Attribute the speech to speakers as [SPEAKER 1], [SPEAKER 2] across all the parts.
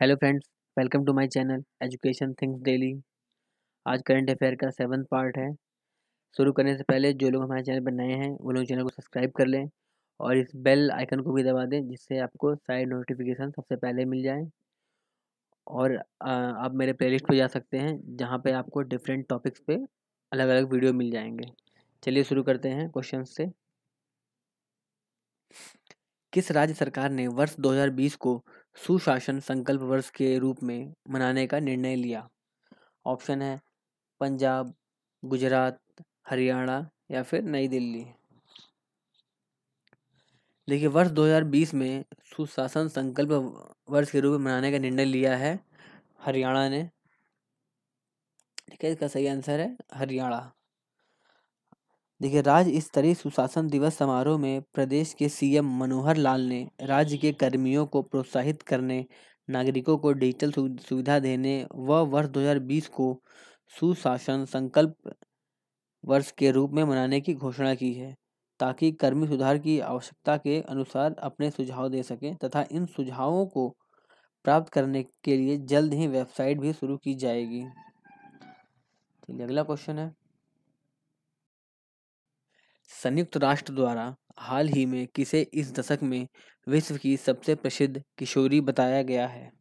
[SPEAKER 1] Hello friends welcome to my channel education things daily आज current affair का seven part है। शुरू करने से पहले जो लोग हमारे चैनल पर नए हैं, वो लोग चैनल को सब्सक्राइब कर लें और इस बेल आइकन को भी दबा दें, जिससे आपको सारे नोटिफिकेशन सबसे पहले मिल जाए। और आप मेरे प्लेलिस्ट पर जा सकते हैं, जहाँ पर आपको डिफरेंट टॉपिक्स पर अलग अलग वीडियो मिल जाएँगे। चलिए शुरू करते हैं क्वेश्चन से। किस राज्य सरकार ने वर्ष 2020 को सुशासन संकल्प वर्ष के रूप में मनाने का निर्णय लिया? ऑप्शन है पंजाब, गुजरात, हरियाणा या फिर नई दिल्ली। देखिए, वर्ष 2020 में सुशासन संकल्प वर्ष के रूप में मनाने का निर्णय लिया है हरियाणा ने। ठीक है, इसका सही आंसर है हरियाणा। देखिए राज्य स्तरीय सुशासन दिवस समारोह में प्रदेश के सीएम मनोहर लाल ने राज्य के कर्मियों को प्रोत्साहित करने, नागरिकों को डिजिटल सुविधा देने व वर्ष 2020 को सुशासन संकल्प वर्ष के रूप में मनाने की घोषणा की है, ताकि कर्मी सुधार की आवश्यकता के अनुसार अपने सुझाव दे सकें तथा इन सुझावों को प्राप्त करने के लिए जल्द ही वेबसाइट भी शुरू की जाएगी। चलिए, अगला क्वेश्चन है। संयुक्त राष्ट्र द्वारा हाल ही में किसे इस दशक में विश्व की सबसे प्रसिद्ध किशोरी बताया गया है?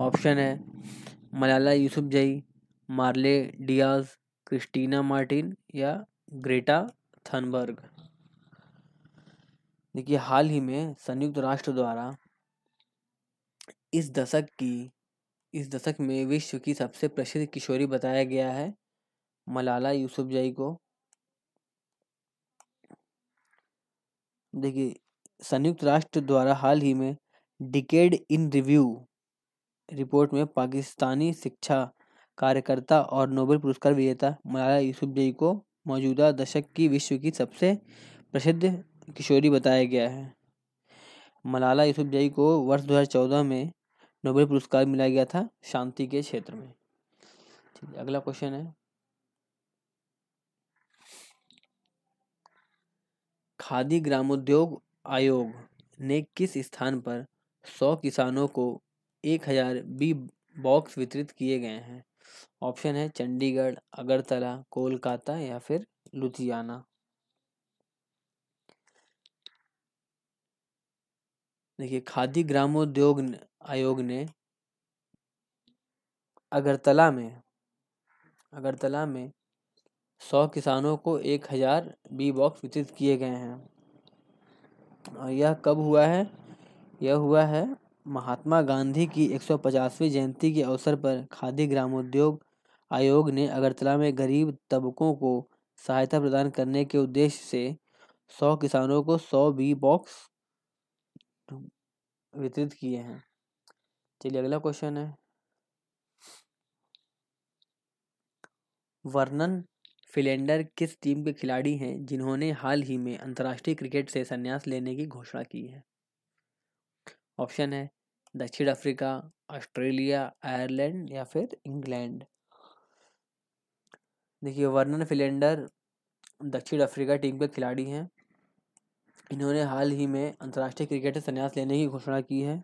[SPEAKER 1] ऑप्शन है Malala Yousafzai Marley Diaz, Cristina Martin या ग्रेटा थनबर्ग देखिए, हाल ही में संयुक्त राष्ट्र द्वारा इस दशक की, इस दशक में विश्व की सबसे प्रसिद्ध किशोरी बताया गया है मलाला यूसुफजई को। देखिए, संयुक्त राष्ट्र द्वारा हाल ही में डिकेड इन रिव्यू रिपोर्ट में पाकिस्तानी शिक्षा कार्यकर्ता और नोबेल पुरस्कार विजेता मलाला यूसुफजई को मौजूदा दशक की विश्व की सबसे प्रसिद्ध किशोरी बताया गया है। मलाला यूसुफजई को वर्ष 2014 में नोबेल पुरस्कार मिला गया था शांति के क्षेत्र में। ठीक है अगला क्वेश्चन है। खादी ग्रामोद्योग आयोग ने किस स्थान पर सौ किसानों को एक हज़ार बी बॉक्स वितरित किए गए हैं? ऑप्शन है चंडीगढ़, अगरतला, कोलकाता या फिर लुधियाना। देखिए, खादी ग्रामोद्योग आयोग ने अगरतला में अगरतला में सौ किसानों को एक हज़ार बी बॉक्स वितरित किए गए हैं। और यह कब हुआ है? यह हुआ है महात्मा गांधी की 150वीं जयंती के अवसर पर खादी ग्रामोद्योग आयोग ने अगरतला में गरीब तबकों को सहायता प्रदान करने के उद्देश्य से सौ किसानों को सौ बी बॉक्स वितरित किए हैं। चलिए अगला क्वेश्चन है। वर्णन फिलेंडर किस टीम के खिलाड़ी हैं, जिन्होंने हाल ही में अंतर्राष्ट्रीय क्रिकेट से संन्यास लेने की घोषणा की है? ऑप्शन है, दक्षिण अफ्रीका, ऑस्ट्रेलिया, आयरलैंड या फिर इंग्लैंड। देखिए, वर्नन फिलेंडर दक्षिण अफ्रीका टीम के खिलाड़ी हैं। इन्होंने हाल ही में अंतर्राष्ट्रीय क्रिकेट से संन्यास लेने की घोषणा की है।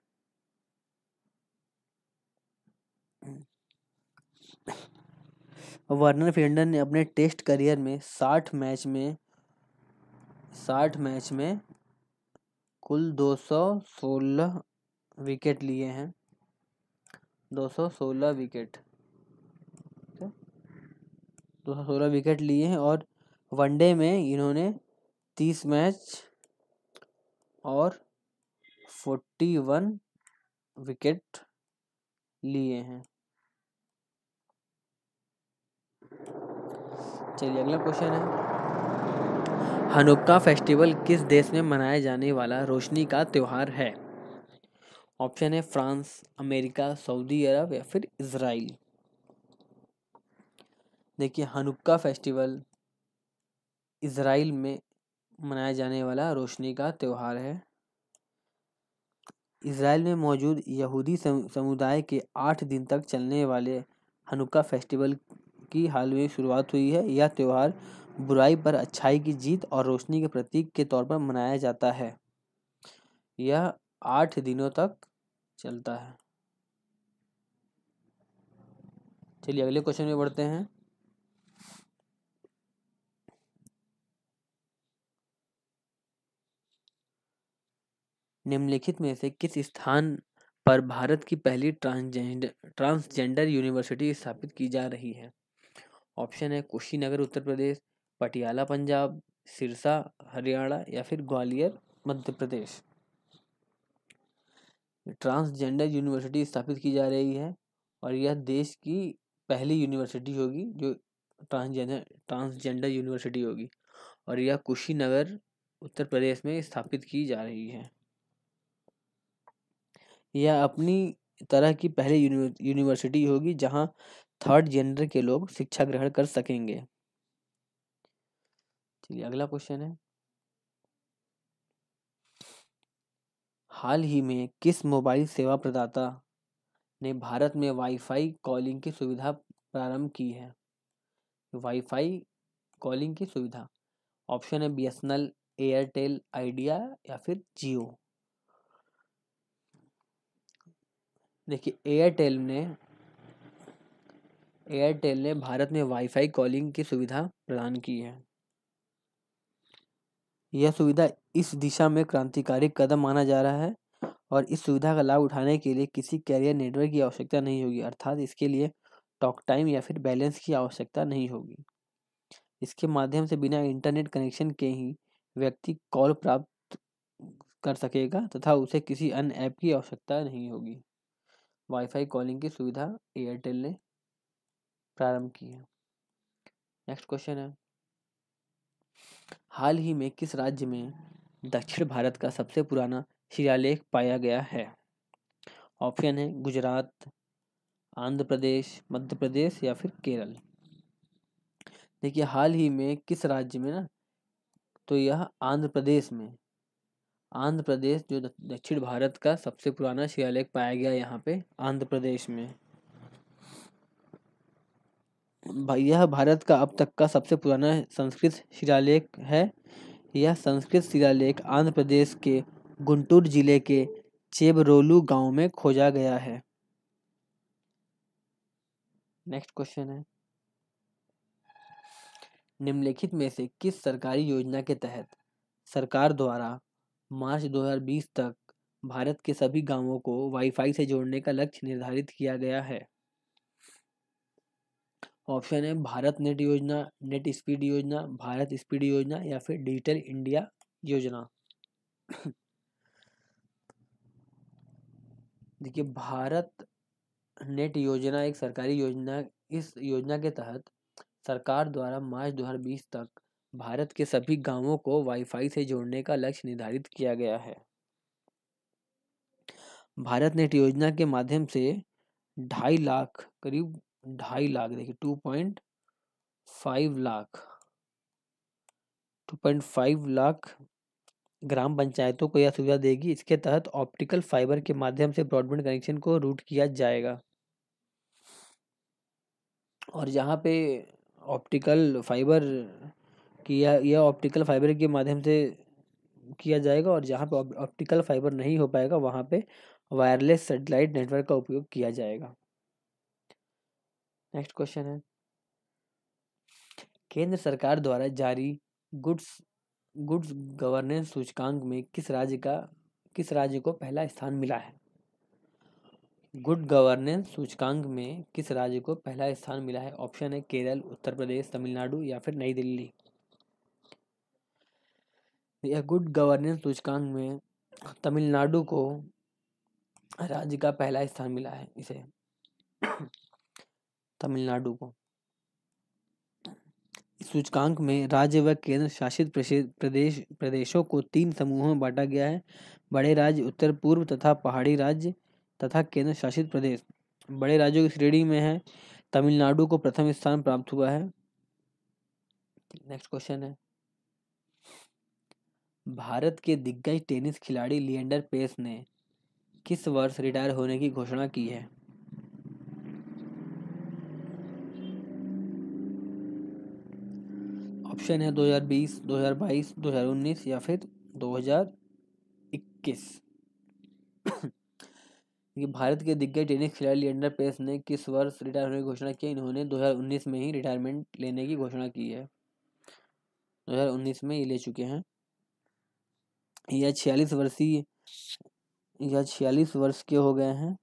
[SPEAKER 1] वर्नर फिल्डर ने अपने टेस्ट करियर में साठ मैच में, साठ मैच में कुल दो सौ सोलह विकेट लिए हैं। दो सौ सोलह विकेट। दो सौ सोलह विकेट लिए हैं और वनडे में इन्होंने तीस मैच और फोर्टी वन विकेट लिए हैं। चलिए, अगला क्वेश्चन है। हनुक्का फेस्टिवल किस देश में मनाया जाने वाला रोशनी का त्यौहार है? ऑप्शन है फ्रांस, अमेरिका, सऊदी अरब या फिर इसराइल देखिए, हनुक्का फेस्टिवल इसराइल में मनाया जाने वाला रोशनी का त्यौहार है। इसराइल में मौजूद यहूदी समुदाय के आठ दिन तक चलने वाले हनुक्का फेस्टिवल की हाल में शुरुआत हुई है। यह त्यौहार बुराई पर अच्छाई की जीत और रोशनी के प्रतीक के तौर पर मनाया जाता है। यह आठ दिनों तक चलता है। चलिए, अगले क्वेश्चन में बढ़ते हैं। निम्नलिखित में से किस स्थान पर भारत की पहली ट्रांसजेंडर ट्रांसजेंडर यूनिवर्सिटी स्थापित की जा रही है? ऑप्शन है कुशीनगर, उत्तर प्रदेश, पटियाला, पंजाब, सिरसा, हरियाणा या फिर ग्वालियर, मध्य प्रदेश। ट्रांसजेंडर यूनिवर्सिटी स्थापित की जा रही है और यह देश की पहली यूनिवर्सिटी होगी जो ट्रांसजेंडर ट्रांसजेंडर यूनिवर्सिटी होगी और यह कुशीनगर, उत्तर प्रदेश में स्थापित की जा रही है। यह अपनी तरह की पहली यूनिवर्सिटी होगी जहाँ थर्ड जेंडर के लोग शिक्षा ग्रहण कर सकेंगे। चलिए, अगला क्वेश्चन है। हाल ही में किस मोबाइल सेवा प्रदाता ने भारत में वाईफाई कॉलिंग की सुविधा प्रारंभ की है? वाईफाई कॉलिंग की सुविधा। ऑप्शन है B S N L Airtel Idea या फिर जियो देखिए एयरटेल ने एयरटेल ने भारत में वाईफाई कॉलिंग की सुविधा प्रदान की है। यह सुविधा इस दिशा में क्रांतिकारी कदम माना जा रहा है और इस सुविधा का लाभ उठाने के लिए किसी कैरियर नेटवर्क की आवश्यकता नहीं होगी, अर्थात इसके लिए टॉक टाइम या फिर बैलेंस की आवश्यकता नहीं होगी। इसके माध्यम से बिना इंटरनेट कनेक्शन के ही व्यक्ति कॉल प्राप्त कर सकेगा तथा उसे किसी अन्य ऐप की आवश्यकता नहीं होगी। वाईफाई कॉलिंग की सुविधा एयरटेल ने प्रारंभ की है। नेक्स्ट क्वेश्चन है। हाल ही में किस राज्य में दक्षिण भारत का सबसे पुराना शिलालेख पाया गया है? ऑप्शन है गुजरात, आंध्र प्रदेश, मध्य प्रदेश या फिर केरल। देखिए, हाल ही में किस राज्य में ना तो यह आंध्र प्रदेश में। आंध्र प्रदेश, जो दक्षिण भारत का सबसे पुराना शिलालेख पाया गया यहाँ पे आंध्र प्रदेश में। यह भारत का अब तक का सबसे पुराना संस्कृत शिलालेख है। यह संस्कृत शिलालेख आंध्र प्रदेश के गुंटूर ज़िले के चेबरोलू गाँव में खोजा गया है। नेक्स्ट क्वेश्चन है। निम्नलिखित में से किस सरकारी योजना के तहत सरकार द्वारा मार्च 2020 तक भारत के सभी गाँवों को वाईफाई से जोड़ने का लक्ष्य निर्धारित किया गया है? ऑप्शन है Bharat net Yojana, net speed Yojana, Bharat speed योजना या फिर डिजिटल इंडिया योजना। देखिए, भारत नेट योजना एक सरकारी योजना, इस योजना के तहत सरकार द्वारा मार्च 2020 तक भारत के सभी गाँवों को वाईफाई से जोड़ने का लक्ष्य निर्धारित किया गया है। भारत नेट योजना के माध्यम से ढाई लाख, करीब ढाई लाख, देखिए two point five lakh. Two point five lakh ग्राम पंचायतों को यह सुविधा देगी। इसके तहत ऑप्टिकल फाइबर के माध्यम से ब्रॉडबैंड कनेक्शन को रूट किया जाएगा। और जहाँ पे ऑप्टिकल फाइबर किया यह ऑप्टिकल फाइबर के माध्यम से किया जाएगा और जहाँ पे ऑप्टिकल फाइबर नहीं हो पाएगा, वहाँ पे वायरलेस सेटेलाइट नेटवर्क का उपयोग किया जाएगा। नेक्स्ट क्वेश्चन है। केंद्र सरकार द्वारा जारी गुड्स गुड्स गवर्नेंस सूचकांक में किस राज्य का, किस राज्य को पहला स्थान मिला है? गुड गवर्नेंस सूचकांक में किस राज्य को पहला स्थान मिला है? ऑप्शन है केरल, उत्तर प्रदेश, तमिलनाडु या फिर नई दिल्ली। यह गुड गवर्नेंस सूचकांक में तमिलनाडु को राज्य का पहला स्थान मिला है, इसे। तमिलनाडु को। सूचकांक में राज्य व केंद्र शासित प्रदेश, प्रदेशों को तीन समूहों में बांटा गया है। बड़े राज्य उत्तर, पूर्व तथा पहाड़ी राज्य तथा केंद्र शासित प्रदेश। बड़े राज्यों की श्रेणी में है। तमिलनाडु को प्रथम स्थान प्राप्त हुआ है। नेक्स्ट क्वेश्चन है। भारत के दिग्गज टेनिस खिलाड़ी लिएंडर पेस ने किस वर्ष रिटायर होने की घोषणा की है? ऑप्शन है 2020, 2022, 2019 या फिर 2021 कि भारत के दिग्गज टेनिस खिलाड़ी लिएंडर पेस ने किस वर्ष रिटायर होने की घोषणा की इन्होंने 2019 में ही रिटायरमेंट लेने की घोषणा की है। 2019 में ये ले चुके हैं। यह छियालीस वर्षीय यह छियालीस वर्ष के हो गए हैं।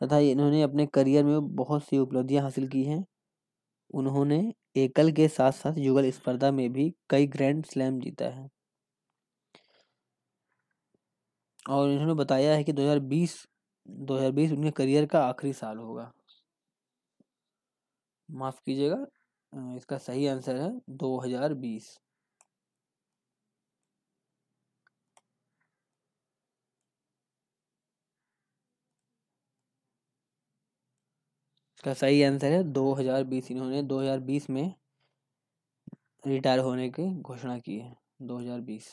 [SPEAKER 1] तथा इन्होंने अपने करियर में बहुत सी उपलब्धियाँ हासिल की हैं। उन्होंने एकल के साथ साथ युगल स्पर्धा में भी कई ग्रैंड स्लैम जीता है। और इन्होंने बताया है कि 2020 2020 उनके करियर का आखिरी साल होगा। माफ़ कीजिएगा इसका सही आंसर है 2020 इसका सही आंसर है 2020 इन्होंने 2020 में रिटायर होने की घोषणा की है 2020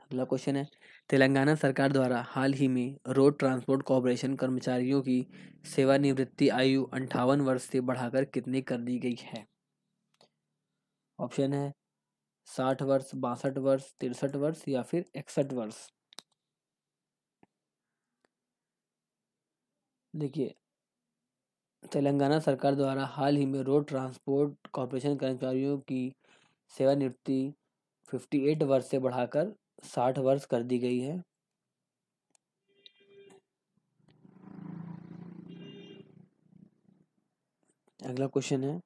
[SPEAKER 1] अगला क्वेश्चन है, तेलंगाना सरकार द्वारा हाल ही में रोड ट्रांसपोर्ट कॉरपोरेशन कर्मचारियों की सेवानिवृत्ति आयु अंठावन वर्ष से बढ़ाकर कितनी कर दी गई है? ऑप्शन है, साठ वर्ष, बासठ वर्ष, तिरसठ वर्ष या फिर इकसठ वर्ष। देखिए, तेलंगाना सरकार द्वारा हाल ही में रोड ट्रांसपोर्ट कॉरपोरेशन कर्मचारियों की सेवानिवृत्ति 58 वर्ष से बढ़ाकर 60 वर्ष कर दी गई है। अगला क्वेश्चन है।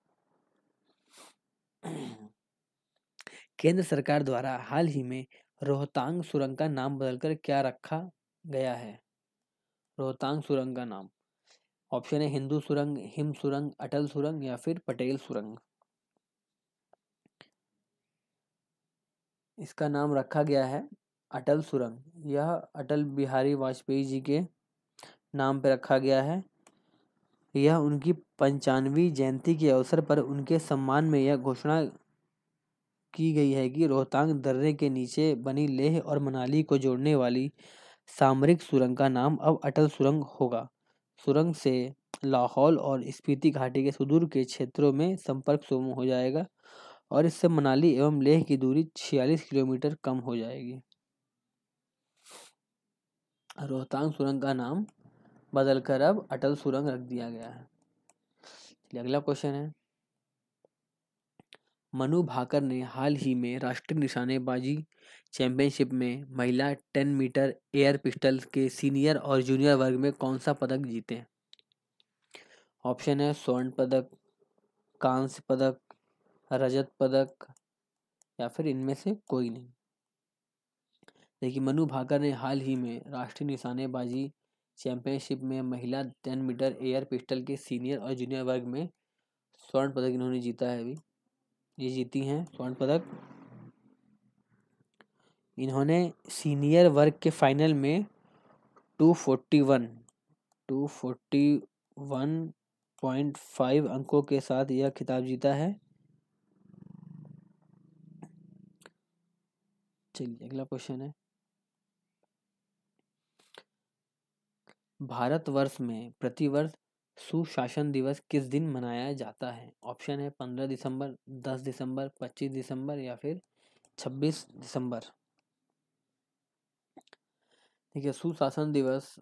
[SPEAKER 1] केंद्र सरकार द्वारा हाल ही में रोहतांग सुरंग का नाम बदलकर क्या रखा गया है? रोहतांग सुरंग का नाम। ऑप्शन है हिंदू सुरंग, हिम सुरंग, अटल सुरंग या फिर पटेल सुरंग। इसका नाम रखा गया है अटल सुरंग। यह अटल बिहारी वाजपेयी जी के नाम पर रखा गया है। यह उनकी पंचानवी जयंती के अवसर पर उनके सम्मान में यह घोषणा की गई है कि रोहतांग दर्रे के नीचे बनी लेह और मनाली को जोड़ने वाली सामरिक सुरंग का नाम अब अटल सुरंग होगा। सुरंग से लाहौल और स्पीति घाटी के सुदूर के क्षेत्रों में संपर्क सुगम हो जाएगा और इससे मनाली एवं लेह की दूरी छियालीस किलोमीटर कम हो जाएगी। रोहतांग सुरंग का नाम बदलकर अब अटल सुरंग रख दिया गया है। अगला क्वेश्चन है। मनु भाकर ने हाल ही में राष्ट्रीय निशानेबाजी चैंपियनशिप में महिला 10 मीटर एयर पिस्टल के सीनियर और जूनियर वर्ग में कौन सा पदक जीते? ऑप्शन है स्वर्ण पदक, कांस्य पदक, रजत पदक या फिर इनमें से कोई नहीं। देखिए, मनु भाकर ने हाल ही में राष्ट्रीय निशानेबाजी चैंपियनशिप में महिला टेन मीटर एयर पिस्टल के सीनियर और जूनियर वर्ग में स्वर्ण पदक इन्होंने जीता है अभी। ये जीती हैं स्वर्ण पदक। इन्होंने सीनियर वर्ग के फाइनल में two forty one, two forty one point five अंकों के साथ यह खिताब जीता है। चलिए, अगला क्वेश्चन है। भारतवर्ष में, प्रतिवर्ष सुशासन दिवस किस दिन मनाया जाता है? ऑप्शन है पंद्रह दिसंबर, दस दिसंबर, पच्चीस दिसंबर या फिर छब्बीस दिसंबर। ठीक है सुशासन दिवस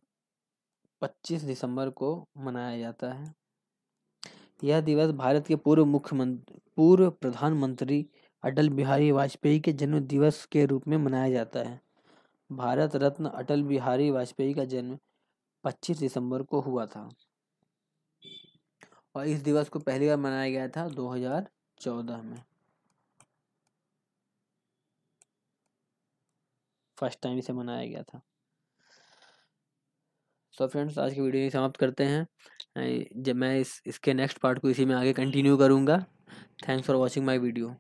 [SPEAKER 1] 25 दिसंबर को मनाया जाता है। यह दिवस भारत के पूर्व मुख्यमंत्री पूर्व प्रधानमंत्री अटल बिहारी वाजपेयी के जन्म दिवस के रूप में मनाया जाता है। भारत रत्न अटल बिहारी वाजपेयी का जन्म 25 दिसंबर को हुआ था। और इस दिवस को पहली बार मनाया गया था 2014 में। फ़र्स्ट टाइम इसे मनाया गया था। सो so फ्रेंड्स आज की वीडियो यही समाप्त करते हैं। जब मैं इस, इसके नेक्स्ट पार्ट को इसी में आगे कंटिन्यू करूँगा। Thanks for watching my video